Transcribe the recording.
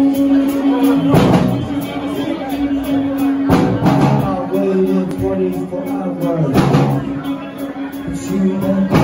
I'll wait for hours. She You.